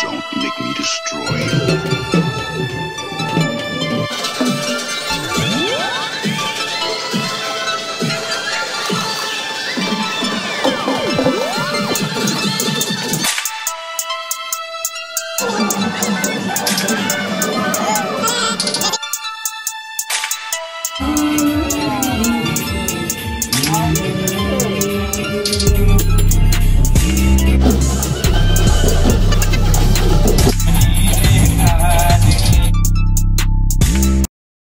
Don't make me destroy you.